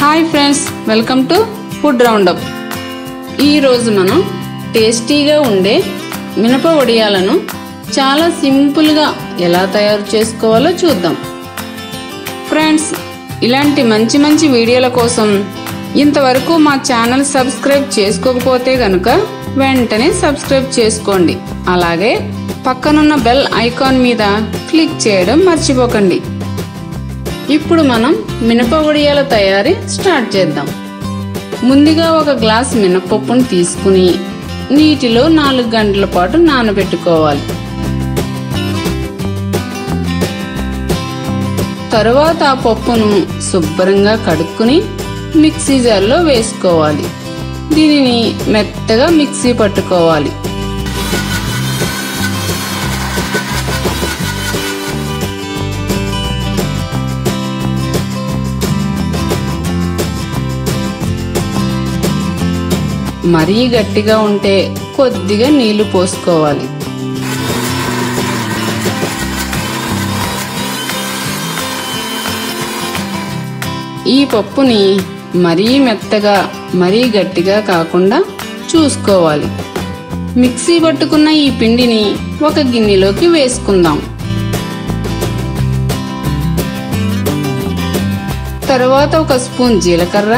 Hi friends welcome to food roundup. ఈరోజు మనం టేస్టీగా ఉండే మినప వడియాలను చాలా సింపుల్గా ఎలా తయారు చేసుకోవాలో చూద్దాం. ఫ్రెండ్స్ ఇలాంటి మంచి మంచి వీడియోల కోసం ఇంతవరకు మా ఛానల్ సబ్స్క్రైబ్ చేసుకోకపోతే గనుక వెంటనే సబ్స్క్రైబ్ చేసుకోండి. అలాగే పక్కనున్న బెల్ ఐకాన్ మీద క్లిక్ చేయడం మర్చిపోకండి. ఇప్పుడు మనం మినప వడియాల తయారీ స్టార్ట్ చేద్దాం. ముందుగా ఒక గ్లాస్ మినపప్పును తీసుకుని నీటిలో నాలుగు గంటల పాటు నానబెట్టుకోవాలి. తరువాత ఆ పప్పును శుభ్రంగా కడుక్కుని మిక్సీ జార్లో వేసుకోవాలి. దీనిని మెత్తగా మిక్సీ పట్టుకోవాలి. మరీ గట్టిగా ఉంటే కొద్దిగా నీళ్ళు పోసుకోవాలి. ఈ పప్పుని మరీ మెత్తగా మరీ గట్టిగా కాకుండా చూసుకోవాలి. మిక్సీ పట్టుకున్న ఈ పిండిని ఒక గిన్నెలోకి వేసుకుందాం. తర్వాత ఒక స్పూన్ జీలకర్ర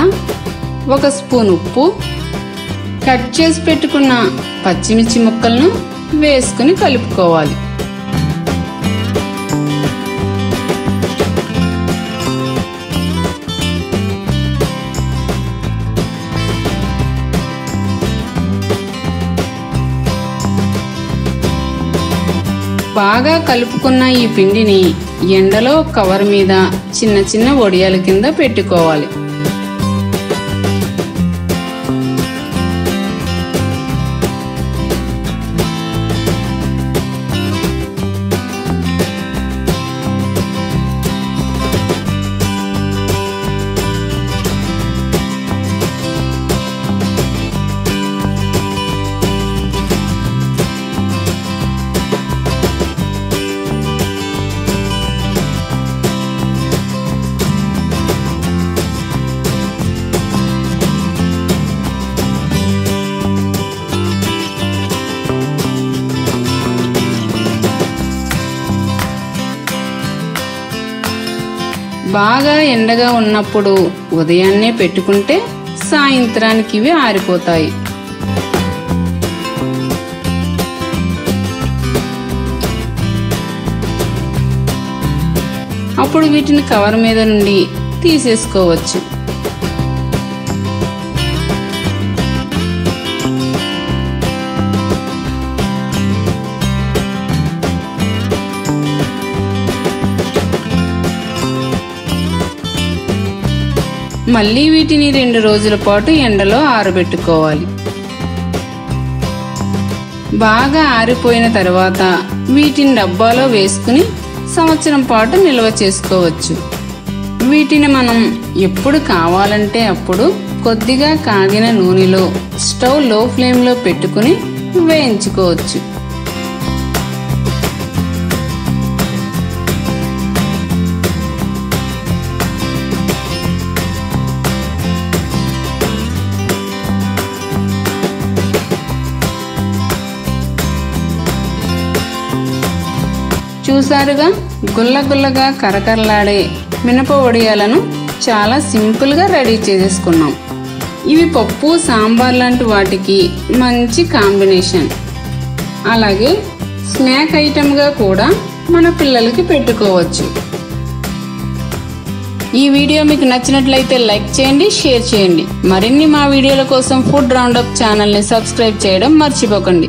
ఒక స్పూన్ ఉప్పు కట్ చేసి పెట్టుకున్న పచ్చిమిర్చి ముక్కలను వేసుకుని కలుపుకోవాలి. బాగా కలుపుకున్న ఈ పిండిని ఎండలో కవర్ మీద చిన్న చిన్న వడియాల కింద పెట్టుకోవాలి. బాగా ఎండగా ఉన్నప్పుడు ఉదయాన్నే పెట్టుకుంటే సాయంత్రానికి ఇవి ఆరిపోతాయి. అప్పుడు వీటిని కవర్ మీద నుండి తీసేసుకోవచ్చు. మళ్ళీ వీటిని రెండు రోజుల పాటు ఎండలో ఆరబెట్టుకోవాలి. బాగా ఆరిపోయిన తర్వాత వీటిని డబ్బాలో వేసుకుని సంవత్సరం పాటు నిల్వ చేసుకోవచ్చు. వీటిని మనం ఎప్పుడు కావాలంటే అప్పుడు కొద్దిగా కాగిన నూనెలో స్టవ్లో ఫ్లేమ్లో పెట్టుకుని వేయించుకోవచ్చు. చూసారుగా గుల్లగుల్లగా కరకరలాడే మినప వడియాలను చాలా సింపుల్గా రెడీ చేసేసుకున్నాం. ఇవి పప్పు సాంబార్ లాంటి వాటికి మంచి కాంబినేషన్. అలాగే స్నాక్ ఐటెంగా కూడా మన పిల్లలకి పెట్టుకోవచ్చు. ఈ వీడియో మీకు నచ్చినట్లయితే లైక్ చేయండి షేర్ చేయండి. మరిన్ని మా వీడియోల కోసం ఫుడ్ రౌండప్ ఛానల్ని సబ్స్క్రైబ్ చేయడం మర్చిపోకండి.